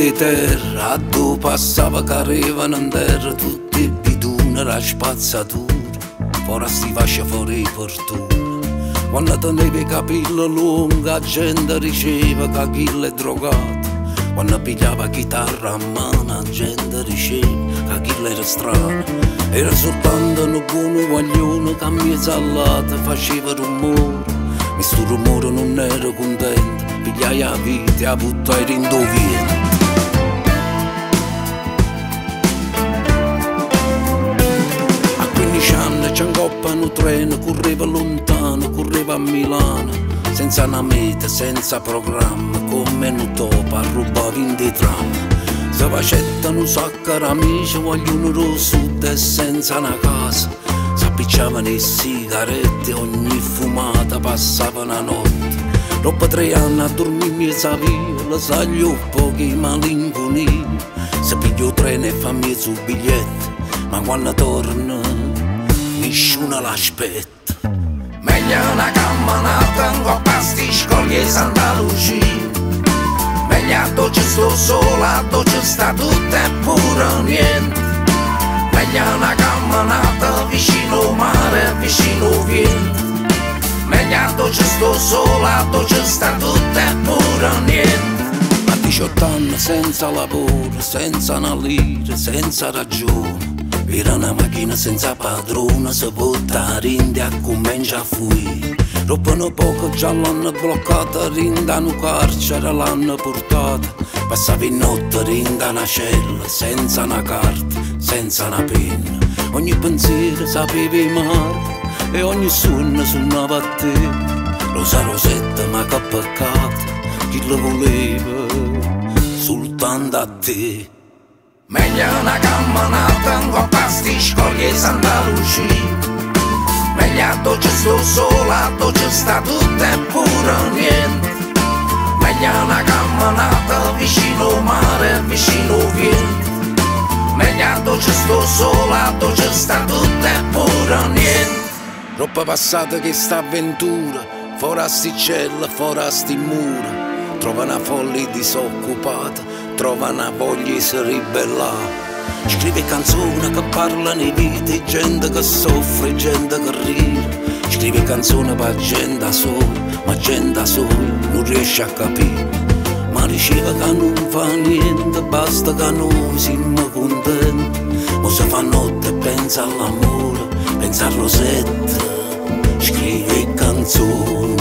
di terra, tu passava che arrivano in terra, tutti i biduni, la spazzatura, fuori si fascia fuori fortuna. Quando tenevi i capelli lunghi, la gente diceva che chi è drogato. Quando pigliava chitarra a mano, la gente diceva che chi era strano. Era soltanto un buono guaglione che a mia salata faceva rumore. E sto rumore non ero contento, pigliai la vita e la buttai in dovere. Incoppano treno, correva lontano, correva a Milano, senza una meta, senza programma, come un topo a rubare in di tram. Se facettano di amici, vogliono lo sud e senza una casa. S'appicciavano le sigarette, ogni fumata passava una notte. Dopo tre anni a dormire mi via, la saglio pochi malinconia. Se piglio treno e fa mezzo biglietto, ma quando torna nessuno l'aspetta. Meglio una camminata con pasti scoglie Santa Lucia. Meglio a dove sto sola, a dove sta tutto e pure niente. Meglio una camminata vicino mare, vicino vento. Meglio a dove sto sola, a dove sta tutto e pure niente. A 18 anni senza lavoro, senza una lira, senza ragione. Una macchina senza padrone, si butta rinde a comincia a fuire. Dopo poco già l'hanno bloccata, rinda un carcere l'hanno portata. Passavi notte rinda una cella, senza una carta, senza una penna. Ogni pensiero sapevi male e ogni suono suonava a te. Rosa Rosetta, ma che peccato, chi lo voleva soltanto a te. Meglio pasti scoglie Santa Lucia. Meglio dove sto sola, a dove sta tutto e pure niente. Meglio una camminata vicino mare, vicino vento. Meglio dove sto sola, a dove sta tutto e pure niente. Troppa passata che sta avventura, fuori a sti cella, fuori a sti mura. Trova una folla disoccupata, trova una voglia di si ribellare. Scrive canzoni che parlano di vita, gente che soffre, gente che ride. Scrive canzoni per gente sola, ma gente sola non riesce a capire. Ma diceva che non fa niente, basta che noi siamo contenti. Ma se fa notte e pensa all'amore, pensa a Rosetta, scrive canzoni